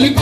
Ele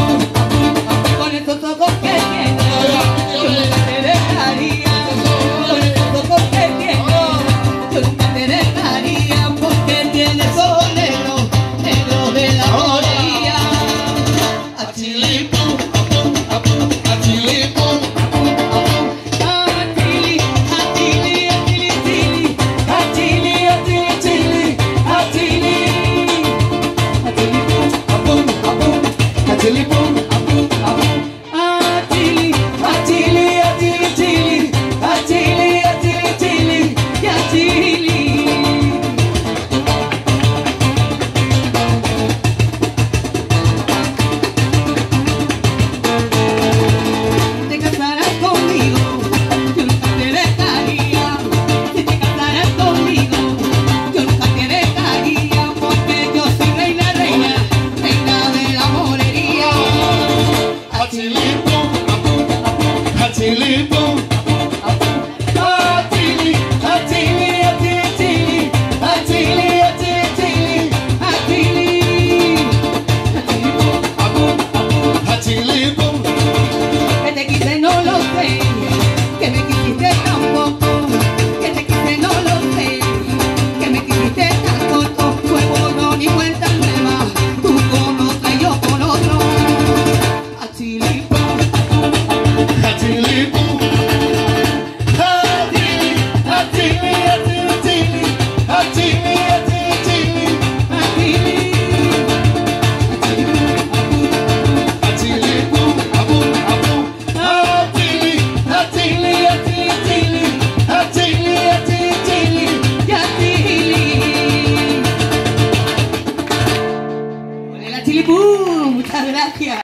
yeah.